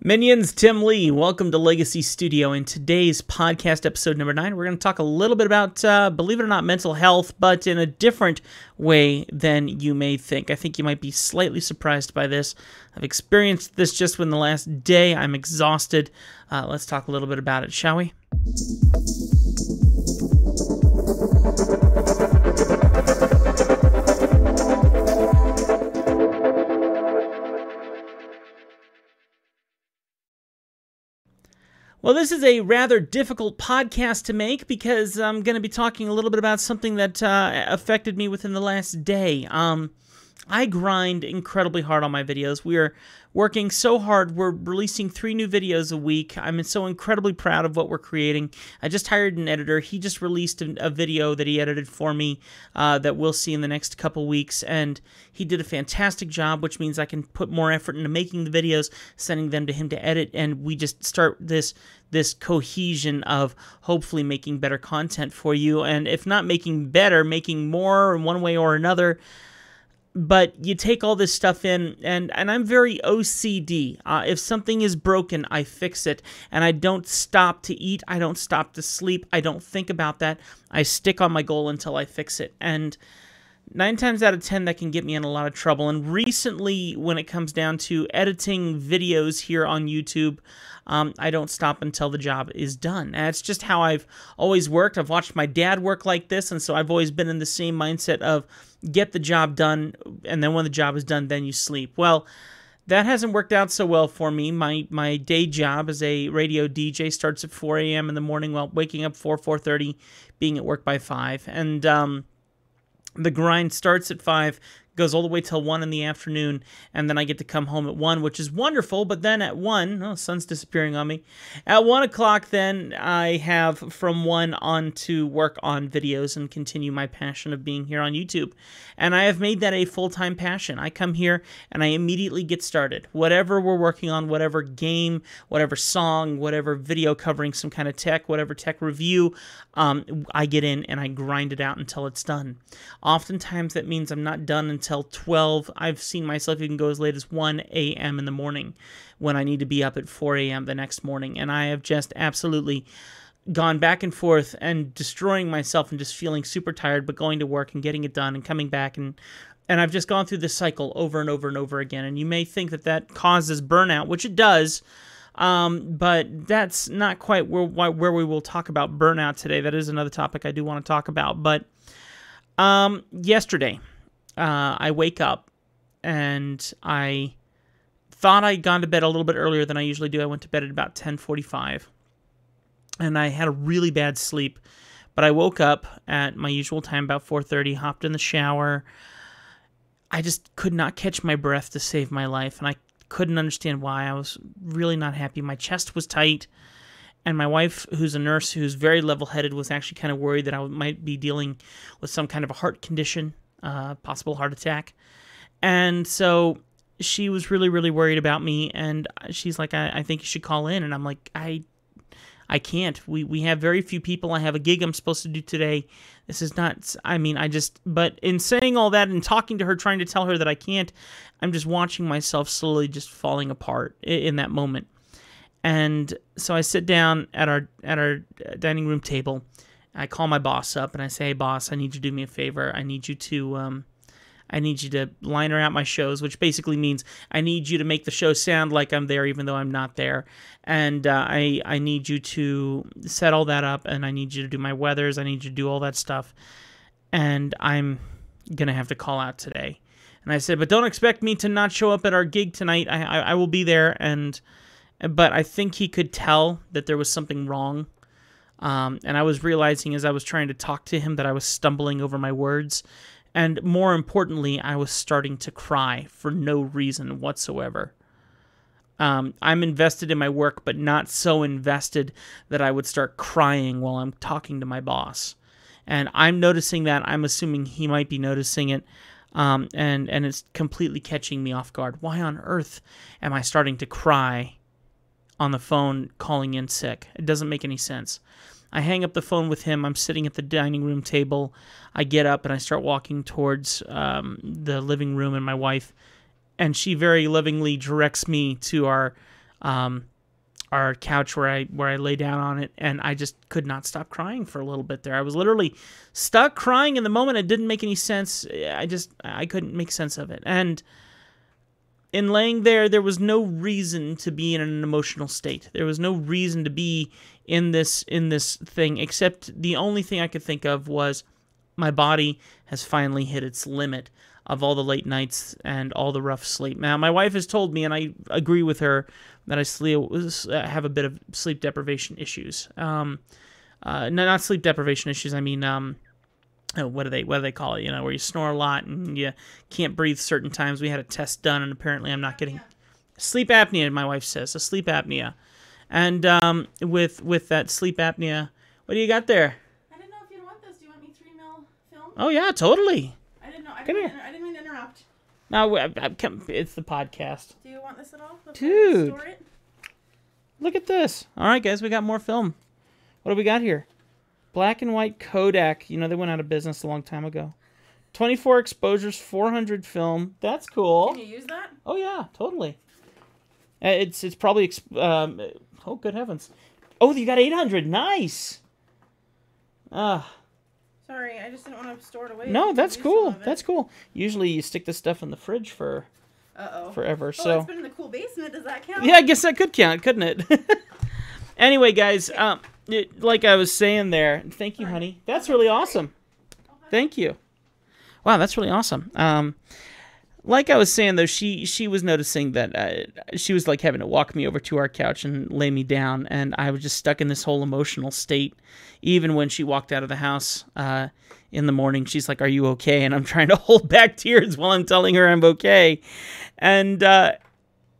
Minions, Tim Lee, welcome to Legacy Studio. In today's podcast, episode number nine, we're going to talk a little bit about, uh, believe it or not, mental health, but in a different way than you may think. I think you might be slightly surprised by this. I've experienced this just in the last day. I'm exhausted. Uh, let's talk a little bit about it, shall we? Well, this is a rather difficult podcast to make because I'm going to be talking a little bit about something that uh, affected me within the last day. Um, I grind incredibly hard on my videos. We are working so hard. We're releasing three new videos a week. I'm so incredibly proud of what we're creating. I just hired an editor. He just released a, video that he edited for me uh, that we'll see in the next couple weeks, and he did a fantastic job, which means I can put more effort into making the videos, sending them to him to edit, and we just start this this cohesion of hopefully making better content for you, and if not making better, making more in one way or another but you take all this stuff in and and i'm very ocd uh, if something is broken i fix it and i don't stop to eat i don't stop to sleep i don't think about that. I stick on my goal until i fix it. And nine times out of ten that can get me in a lot of trouble and recently when it comes down to editing videos here on youtube um, i don't stop until the job is done and it's just how i've always worked i've watched my dad work like this and so i've always been in the same mindset of get the job done, and then when the job is done, then you sleep. Well, that hasn't worked out so well for me. My my day job as a radio DJ starts at 4 a.m. in the morning while waking up 4 4:30, being at work by five, and um, the grind starts at five, goes all the way till one in the afternoon, and then I get to come home at one, which is wonderful. But then at one, oh, sun's disappearing on me. At one o'clock, then I have from one on to work on videos and continue my passion of being here on YouTube. And I have made that a full time passion. I come here and I immediately get started. Whatever we're working on, whatever game, whatever song, whatever video covering some kind of tech, whatever tech review, um, I get in and I grind it out until it's done. Oftentimes that means I'm not done until until 12. I've seen myself even go as late as 1 a.m. in the morning when I need to be up at 4 a.m. the next morning. And I have just absolutely gone back and forth and destroying myself and just feeling super tired, but going to work and getting it done and coming back and and I've just gone through this cycle over and over and over again. And you may think that that causes burnout, which it does. Um, but that's not quite where, where we will talk about burnout today. That is another topic I do want to talk about. But um, yesterday, uh, I wake up and I thought I'd gone to bed a little bit earlier than I usually do. I went to bed at about 10:45, and I had a really bad sleep. But I woke up at my usual time, about 4:30. Hopped in the shower. I just could not catch my breath to save my life, and I couldn't understand why. I was really not happy. My chest was tight. And my wife, who's a nurse who's very level headed, was actually kind of worried that I might be dealing with some kind of a heart condition uh, possible heart attack. And so she was really, really worried about me. And she's like, I, I think you should call in. And I'm like, I I can't. We we have very few people. I have a gig I'm supposed to do today. This is not I mean, I just but in saying all that and talking to her trying to tell her that I can't, I'm just watching myself slowly just falling apart in that moment. And so I sit down at our at our dining room table I call my boss up and I say, hey, boss, I need you to do me a favor. I need you to, um, I need you to liner out my shows, which basically means I need you to make the show sound like I'm there, even though I'm not there. And uh, I, I need you to set all that up, and I need you to do my weathers. I need you to do all that stuff. And I'm gonna have to call out today. And I said, but don't expect me to not show up at our gig tonight. I, I, I will be there. And, but I think he could tell that there was something wrong um, and I was realizing as I was trying to talk to him that I was stumbling over my words. And more importantly, I was starting to cry for no reason whatsoever. Um, I'm invested in my work, but not so invested that I would start crying while I'm talking to my boss. And I'm noticing that. I'm assuming he might be noticing it. Um, and, and it's completely catching me off guard. Why on earth am I starting to cry on the phone calling in sick. It doesn't make any sense. I hang up the phone with him. I'm sitting at the dining room table. I get up and I start walking towards um, the living room and my wife, and she very lovingly directs me to our um, our couch where I where I lay down on it, and I just could not stop crying for a little bit there. I was literally stuck crying in the moment. It didn't make any sense. I just I couldn't make sense of it, and in laying there, there was no reason to be in an emotional state. There was no reason to be in this in this thing, except the only thing I could think of was my body has finally hit its limit of all the late nights and all the rough sleep. Now, my wife has told me, and I agree with her, that I sleep, have a bit of sleep deprivation issues. Um, uh, not sleep deprivation issues. I mean, um, what do they what do they call it? You know, where you snore a lot and you can't breathe certain times. We had a test done, and apparently, I'm not getting sleep apnea. My wife says a sleep apnea, and um, with with that sleep apnea, what do you got there? I didn't know if you want this. Do you want me three mil film? Oh yeah, totally. I didn't know. I Come didn't, here. I didn't mean to interrupt. Now I, I, it's the podcast. Do you want this at all? Dude. Store it? Look at this. All right, guys, we got more film. What do we got here? Black and white Kodak. You know they went out of business a long time ago. 24 exposures, 400 film. That's cool. Can you use that? Oh yeah, totally. Uh, It's it's probably um, oh good heavens. Oh, you got 800. Nice. Ah, Sorry, I just didn't want to store it away. no, that's cool. That's cool. Usually you stick this stuff in the fridge for Uh oh. forever. Oh, So it's been in the cool basement. Does that count? Yeah, I guess that could count, couldn't it? anyway, guys, um, it, like I was saying there, thank you, honey. That's really awesome. Thank you. Wow, that's really awesome. Um, like I was saying though, she she was noticing that uh, she was like having to walk me over to our couch and lay me down, and I was just stuck in this whole emotional state. Even when she walked out of the house uh, in the morning, she's like, "Are you okay?" And I'm trying to hold back tears while I'm telling her I'm okay, and uh,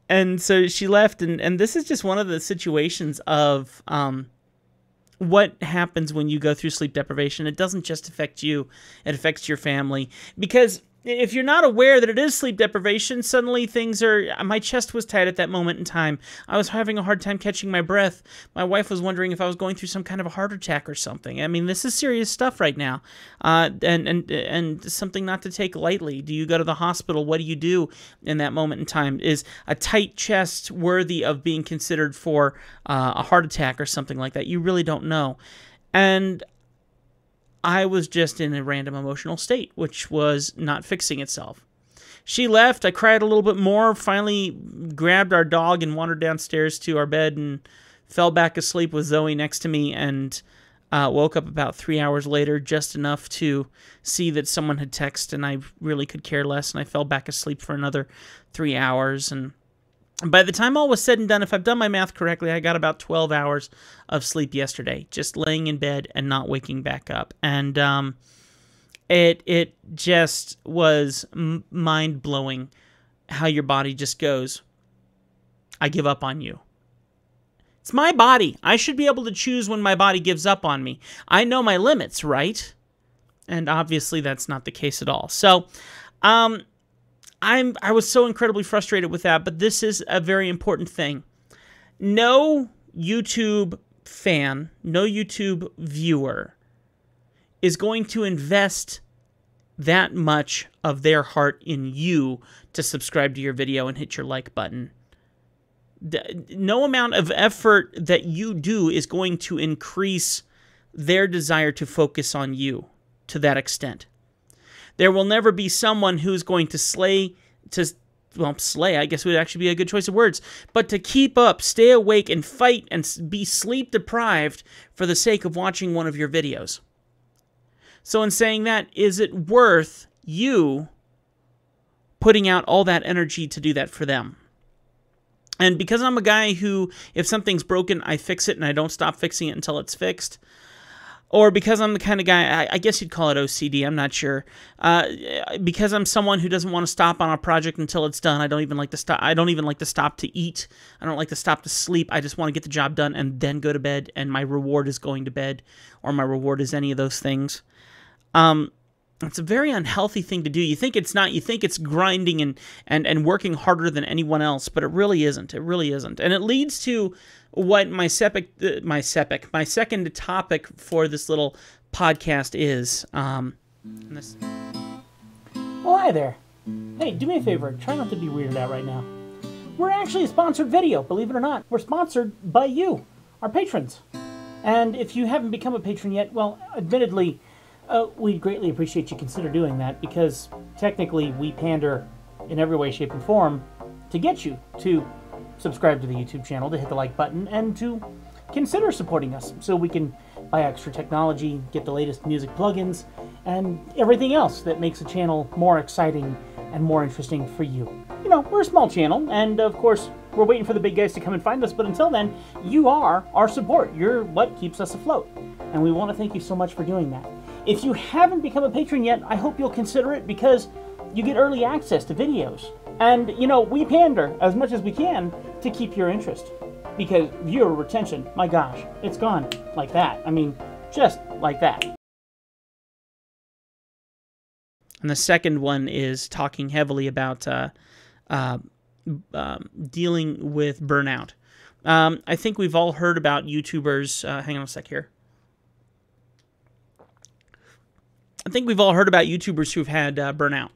and so she left and and this is just one of the situations of um what happens when you go through sleep deprivation. It doesn't just affect you it affects your family. Because if you're not aware that it is sleep deprivation suddenly things are my chest was tight at that moment in time. I was having a hard time catching my breath. My wife was wondering if i was going through some kind of a heart attack or something. I mean this is serious stuff right now. Uh, and and and something not to take lightly. Do you go to the hospital? What do you do in that moment in time? Is a tight chest worthy of being considered for uh, a heart attack or something like that? You really don't know. And I was just in a random emotional state, which was not fixing itself. She left. I cried a little bit more. Finally, grabbed our dog and wandered downstairs to our bed and fell back asleep with Zoe next to me. And uh, woke up about three hours later, just enough to see that someone had texted, and I really could care less. And I fell back asleep for another three hours. And by the time all was said and done, if I've done my math correctly, I got about 12 hours of sleep yesterday, just laying in bed and not waking back up. And um, it it just was mind blowing how your body just goes. I give up on you. It's my body. I should be able to choose when my body gives up on me. I know my limits, right? And obviously that's not the case at all. So, um, I'm I was so incredibly frustrated with that, but this is a very important thing. No YouTube fan, no YouTube viewer is going to invest that much of their heart in you to subscribe to your video and hit your like button. No amount of effort that you do is going to increase their desire to focus on you to that extent. There will never be someone who's going to slay to well, slay, I guess would actually be a good choice of words, but to keep up, stay awake, and fight and be sleep deprived for the sake of watching one of your videos. So, in saying that, is it worth you putting out all that energy to do that for them? And because I'm a guy who, if something's broken, I fix it and I don't stop fixing it until it's fixed, or because I'm the kind of guy, I, I guess you'd call it OCD, I'm not sure. Uh, because I'm someone who doesn't want to stop on a project until it's done. I don't even like to stop. I don't even like to stop to eat. I don't like to stop to sleep. I just want to get the job done and then go to bed. And my reward is going to bed, or my reward is any of those things. Um, it's a very unhealthy thing to do. You think it's not. You think it's grinding and and and working harder than anyone else, but it really isn't. It really isn't. And it leads to what my sepic, uh, my sepic, my second topic for this little podcast is. Um, this. Well, hi there. Hey, do me a favor. Try not to be weirded out right now. we're actually a sponsored video, believe it or not. We're sponsored by you, our patrons. And if you haven't become a patron yet, well, admittedly, uh, we'd greatly appreciate you consider doing that because technically we pander in every way, shape, and form to get you to subscribe to the YouTube channel, to hit the like button, and to consider supporting us so we can buy extra technology, get the latest music plugins, and everything else that makes the channel more exciting and more interesting for you. You know, we're a small channel, and of course, we're waiting for the big guys to come and find us, but until then, you are our support. You're what keeps us afloat. And we want to thank you so much for doing that. If you haven't become a patron yet, I hope you'll consider it because you get early access to videos. And, you know, we pander as much as we can to keep your interest. Because viewer retention, my gosh, it's gone like that. I mean, just like that. And the second one is talking heavily about uh, uh, um, dealing with burnout. Um, I think we've all heard about YouTubers. Uh, hang on a sec here. I think we've all heard about YouTubers who've had uh, burnout.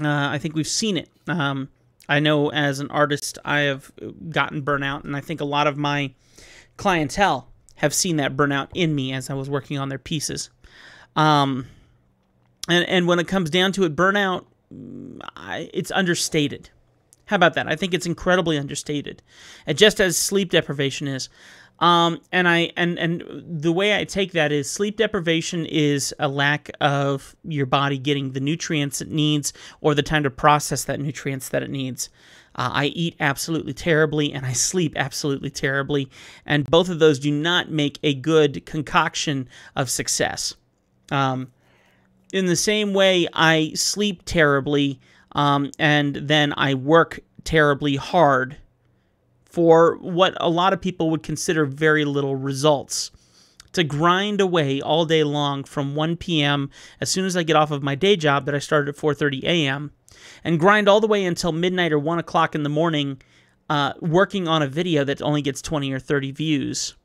Uh, I think we've seen it. Um, I know as an artist, I have gotten burnout, and I think a lot of my clientele have seen that burnout in me as I was working on their pieces. Um, and and when it comes down to it, burnout, I, it's understated. How about that? I think it's incredibly understated, and just as sleep deprivation is. Um, and I and and the way I take that is sleep deprivation is a lack of your body getting the nutrients it needs or the time to process that nutrients that it needs. Uh, I eat absolutely terribly and I sleep absolutely terribly, and both of those do not make a good concoction of success. Um, in the same way, I sleep terribly um, and then I work terribly hard for what a lot of people would consider very little results. To grind away all day long from 1 p.m. as soon as I get off of my day job that I started at 4:30 a.m. and grind all the way until midnight or 1 o'clock in the morning, uh, working on a video that only gets 20 or 30 views,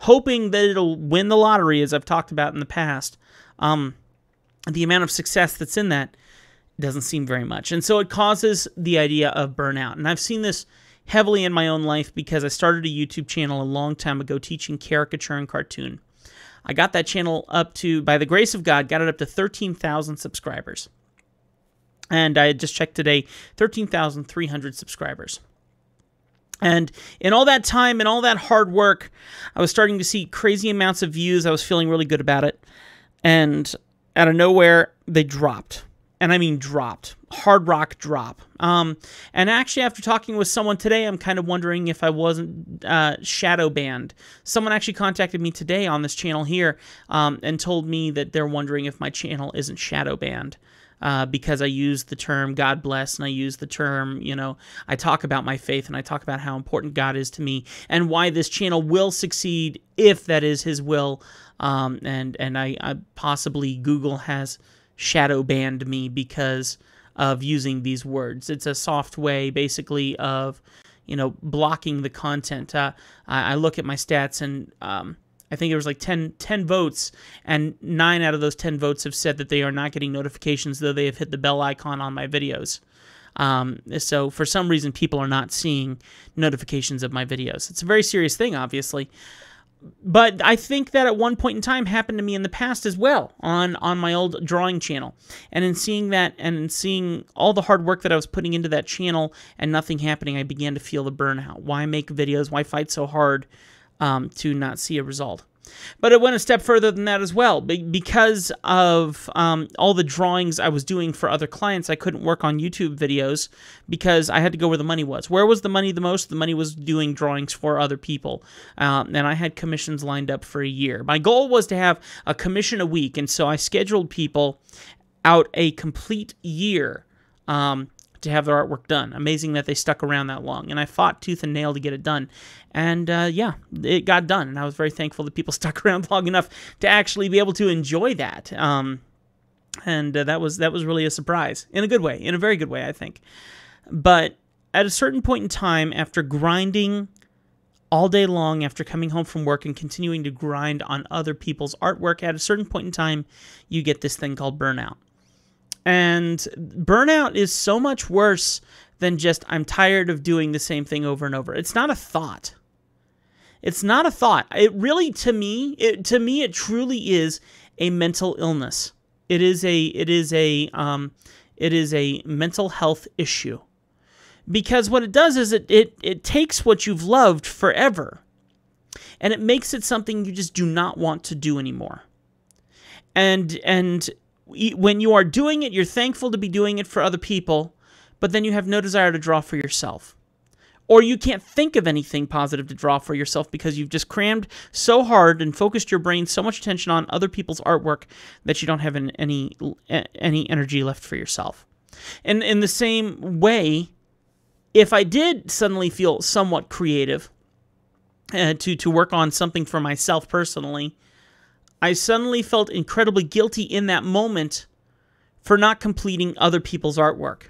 hoping that it'll win the lottery, as I've talked about in the past. Um, the amount of success that's in that doesn't seem very much. And so it causes the idea of burnout. And I've seen this heavily in my own life because I started a YouTube channel a long time ago teaching caricature and cartoon. I got that channel up to, by the grace of God, got it up to 13,000 subscribers. And I just checked today, 13,300 subscribers. And in all that time and all that hard work, I was starting to see crazy amounts of views. I was feeling really good about it. And out of nowhere, they dropped and I mean dropped, hard rock drop. Um, and actually, after talking with someone today, I'm kind of wondering if I wasn't uh, shadow banned. Someone actually contacted me today on this channel here um, and told me that they're wondering if my channel isn't shadow banned. Uh, because I use the term God bless and I use the term, you know, I talk about my faith and I talk about how important God is to me and why this channel will succeed if that is His will. Um, and and I, I possibly Google has shadow banned me because of using these words. It's a soft way, basically, of you know blocking the content. Uh, I look at my stats and. Um, I think it was like 10, 10 votes, and nine out of those 10 votes have said that they are not getting notifications, though they have hit the bell icon on my videos. Um, so for some reason, people are not seeing notifications of my videos. It's a very serious thing, obviously but I think that at one point in time happened to me in the past as well on on my old drawing channel. And in seeing that and in seeing all the hard work that I was putting into that channel and nothing happening, I began to feel the burnout. Why make videos? Why fight so hard um, to not see a result? But it went a step further than that as well. Because of um, all the drawings I was doing for other clients, I couldn't work on YouTube videos because I had to go where the money was. Where was the money the most? The money was doing drawings for other people. Um, and I had commissions lined up for a year. My goal was to have a commission a week. And so I scheduled people out a complete year. Um, to have their artwork done. Amazing that they stuck around that long. And I fought tooth and nail to get it done. And uh, yeah, it got done. And I was very thankful that people stuck around long enough to actually be able to enjoy that. Um, and uh, that was that was really a surprise in a good way, in a very good way, I think. But at a certain point in time, after grinding all day long, after coming home from work and continuing to grind on other people's artwork, at a certain point in time, you get this thing called burnout. And burnout is so much worse than just I'm tired of doing the same thing over and over. It's not a thought. It's not a thought. It really to me, it, to me it truly is a mental illness. It is a it is a um it is a mental health issue. Because what it does is it it it takes what you've loved forever and it makes it something you just do not want to do anymore. And and when you are doing it, you're thankful to be doing it for other people, but then you have no desire to draw for yourself. Or you can't think of anything positive to draw for yourself because you've just crammed so hard and focused your brain so much attention on other people's artwork that you don't have any any energy left for yourself. And in the same way, if I did suddenly feel somewhat creative uh, to to work on something for myself personally, I suddenly felt incredibly guilty in that moment for not completing other people's artwork.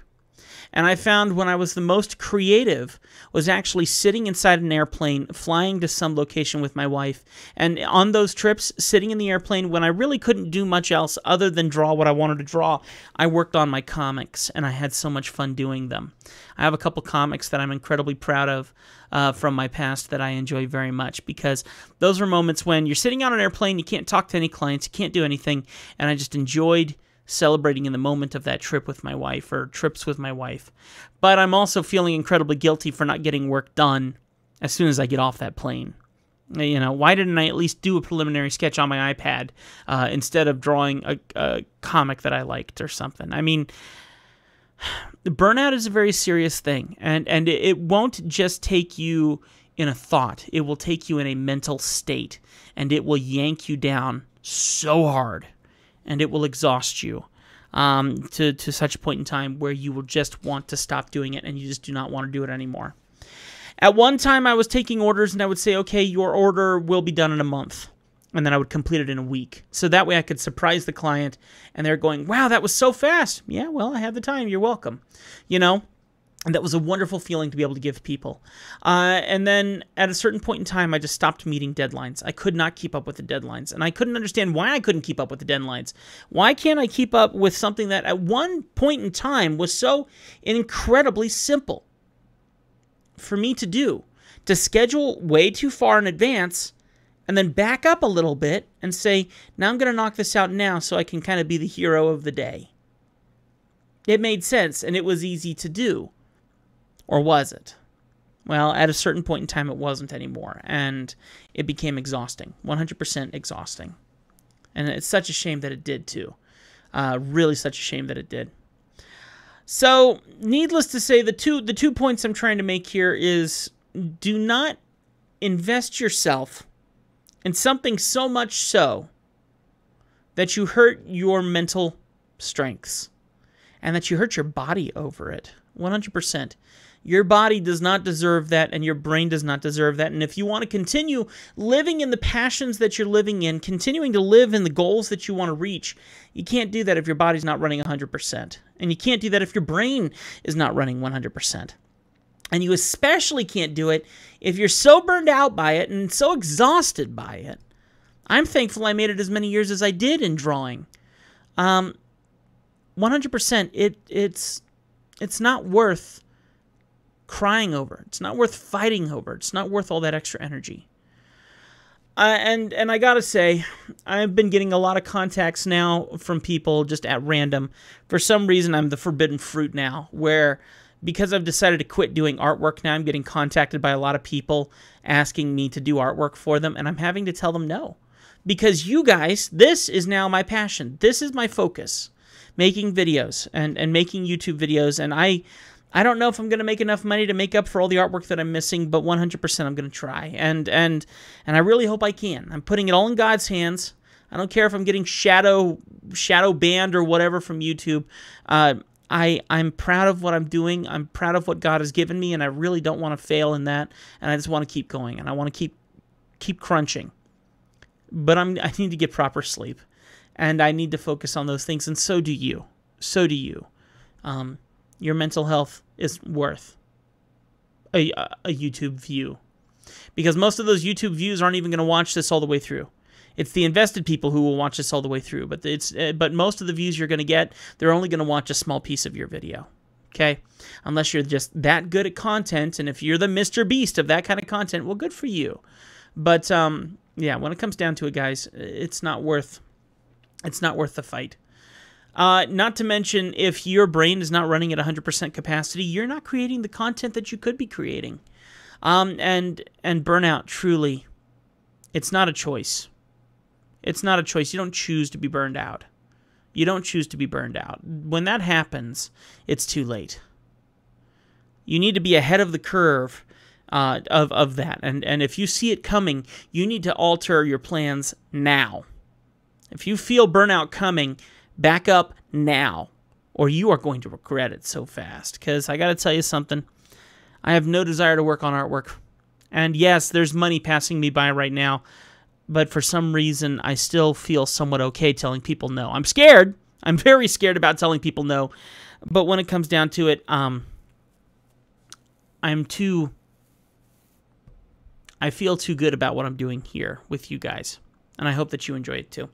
And I found when I was the most creative was actually sitting inside an airplane, flying to some location with my wife. And on those trips, sitting in the airplane when I really couldn't do much else other than draw what I wanted to draw, I worked on my comics and I had so much fun doing them. I have a couple comics that I'm incredibly proud of uh, from my past that I enjoy very much because those were moments when you're sitting on an airplane, you can't talk to any clients, you can't do anything, and I just enjoyed celebrating in the moment of that trip with my wife or trips with my wife. But I'm also feeling incredibly guilty for not getting work done as soon as I get off that plane. You know, why didn't I at least do a preliminary sketch on my iPad uh, instead of drawing a, a comic that I liked or something? I mean, burnout is a very serious thing, and and it won't just take you in a thought; it will take you in a mental state, and it will yank you down so hard and it will exhaust you um, to, to such a point in time where you will just want to stop doing it and you just do not want to do it anymore. At one time, I was taking orders and I would say, okay, your order will be done in a month. And then I would complete it in a week. So that way I could surprise the client and they're going, wow, that was so fast. Yeah, well, I have the time. You're welcome. You know? And that was a wonderful feeling to be able to give people. Uh, and then at a certain point in time, I just stopped meeting deadlines. I could not keep up with the deadlines. And I couldn't understand why I couldn't keep up with the deadlines. Why can't I keep up with something that at one point in time was so incredibly simple for me to do? To schedule way too far in advance and then back up a little bit and say, now I'm going to knock this out now so I can kind of be the hero of the day. It made sense and it was easy to do. Or was it? Well, at a certain point in time, it wasn't anymore, and it became exhausting 100% exhausting. And it's such a shame that it did, too. Uh, really, such a shame that it did. So, needless to say, the two the two points I'm trying to make here is do not invest yourself in something so much so that you hurt your mental strengths and that you hurt your body over it. 100%. Your body does not deserve that, and your brain does not deserve that. And if you want to continue living in the passions that you're living in, continuing to live in the goals that you want to reach, you can't do that if your body's not running 100%. And you can't do that if your brain is not running 100%. And you especially can't do it if you're so burned out by it and so exhausted by it. I'm thankful I made it as many years as I did in drawing. Um, 100%. It it's it's not worth crying over. It's not worth fighting over. It's not worth all that extra energy. Uh, and and I gotta say, I've been getting a lot of contacts now from people just at random. For some reason, I'm the forbidden fruit now, where because I've decided to quit doing artwork now, I'm getting contacted by a lot of people asking me to do artwork for them, and I'm having to tell them no. Because you guys, this is now my passion. This is my focus. Making videos and, and making YouTube videos. And I I don't know if I'm going to make enough money to make up for all the artwork that I'm missing, but 100% I'm going to try. And and and I really hope I can. I'm putting it all in God's hands. I don't care if I'm getting shadow shadow banned or whatever from YouTube. Uh, I I'm proud of what I'm doing. I'm proud of what God has given me, and I really don't want to fail in that. And I just want to keep going, and I want to keep keep crunching. But I'm I need to get proper sleep, and I need to focus on those things, and so do you. So do you. Um, your mental health is worth a, a YouTube view. Because most of those YouTube views aren't even going to watch this all the way through. It's the invested people who will watch this all the way through, but it's uh, but most of the views you're going to get, they're only going to watch a small piece of your video. Okay? Unless you're just that good at content and if you're the Mr. Beast of that kind of content, well good for you. But um yeah, when it comes down to it guys, it's not worth it's not worth the fight. Uh, not to mention, if your brain is not running at 100% capacity, you're not creating the content that you could be creating. Um, and and burnout truly, it's not a choice. It's not a choice. You don't choose to be burned out. You don't choose to be burned out. When that happens, it's too late. You need to be ahead of the curve uh, of of that, and and if you see it coming, you need to alter your plans now. If you feel burnout coming, back up now, or you are going to regret it so fast. Because I got to tell you something, I have no desire to work on artwork. And yes, there's money passing me by right now, but for some reason, I still feel somewhat okay telling people no. I'm scared. I'm very scared about telling people no. But when it comes down to it, um, I'm too. I feel too good about what I'm doing here with you guys and I hope that you enjoy it too.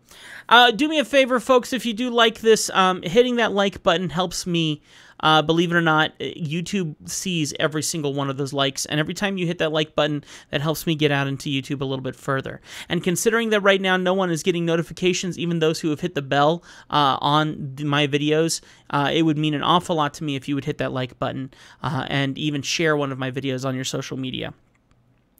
Uh, do me a favor, folks, if you do like this, um, hitting that like button helps me. Uh, believe it or not, YouTube sees every single one of those likes, and every time you hit that like button, that helps me get out into YouTube a little bit further. And considering that right now no one is getting notifications, even those who have hit the bell uh, on my videos, uh, it would mean an awful lot to me if you would hit that like button uh, and even share one of my videos on your social media.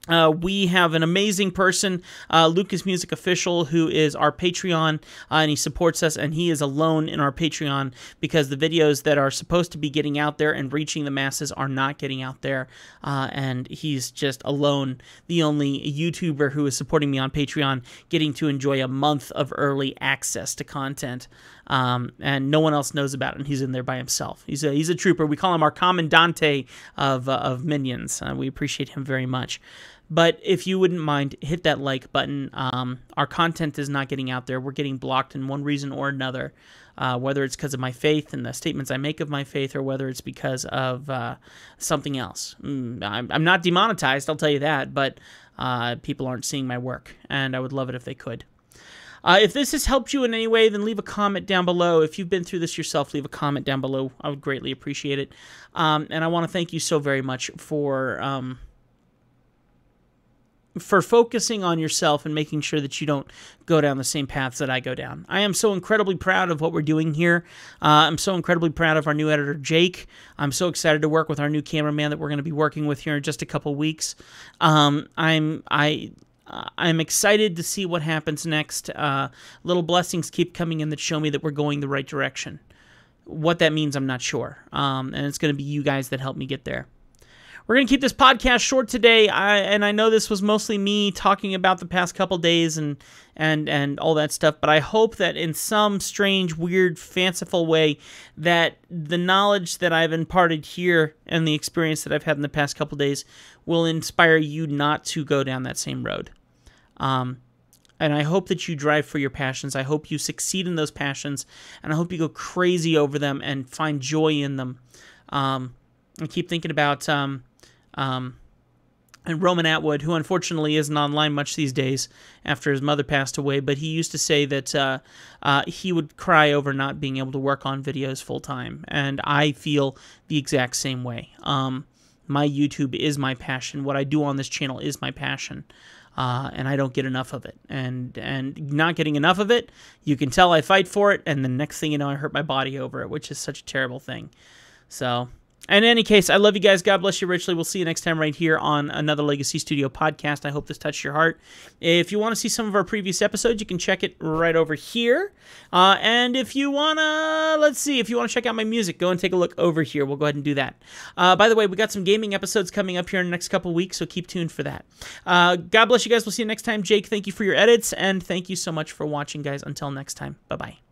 Uh, we have an amazing person, uh, Lucas Music Official, who is our Patreon, uh, and he supports us, and he is alone in our Patreon because the videos that are supposed to be getting out there and reaching the masses are not getting out there, uh, and he's just alone, the only YouTuber who is supporting me on Patreon, getting to enjoy a month of early access to content. Um, and no one else knows about it. And he's in there by himself. He's a he's a trooper. We call him our commandante of uh, of minions. Uh, we appreciate him very much. But if you wouldn't mind, hit that like button. Um, our content is not getting out there. We're getting blocked in one reason or another, uh, whether it's because of my faith and the statements I make of my faith, or whether it's because of uh, something else. Mm, I'm, I'm, not demonetized, I'll tell you that, but uh, people aren't seeing my work, and I would love it if they could. Uh, if this has helped you in any way, then leave a comment down below. If you've been through this yourself, leave a comment down below. I would greatly appreciate it. Um, and I want to thank you so very much for. Um, for focusing on yourself and making sure that you don't go down the same paths that I go down. I am so incredibly proud of what we're doing here. Uh, I'm so incredibly proud of our new editor, Jake. I'm so excited to work with our new cameraman that we're going to be working with here in just a couple weeks. Um, I'm I. Uh, I'm excited to see what happens next. Uh, little blessings keep coming in that show me that we're going the right direction. What that means, I'm not sure. Um, and it's going to be you guys that help me get there. We're going to keep this podcast short today, I, and I know this was mostly me talking about the past couple days and and and all that stuff, but I hope that in some strange, weird, fanciful way that the knowledge that I've imparted here and the experience that I've had in the past couple days will inspire you not to go down that same road. Um, and I hope that you drive for your passions. I hope you succeed in those passions, and I hope you go crazy over them and find joy in them. Um, I keep thinking about um, um, and Roman Atwood, who unfortunately isn't online much these days after his mother passed away, but he used to say that uh, uh, he would cry over not being able to work on videos full time. And I feel the exact same way. Um, my YouTube is my passion. What I do on this channel is my passion. Uh, and I don't get enough of it. And and not getting enough of it, you can tell I fight for it, and the next thing you know, I hurt my body over it, which is such a terrible thing. So in any case, I love you guys. God bless you richly. We'll see you next time right here on another Legacy Studio podcast. I hope this touched your heart. If you want to see some of our previous episodes, you can check it right over here. Uh, and if you want to, let's see, if you want to check out my music, go and take a look over here. We'll go ahead and do that. Uh, by the way, we got some gaming episodes coming up here in the next couple weeks, so keep tuned for that. Uh, God bless you guys. We'll see you next time. Jake, thank you for your edits, and thank you so much for watching, guys. Until next time, bye bye.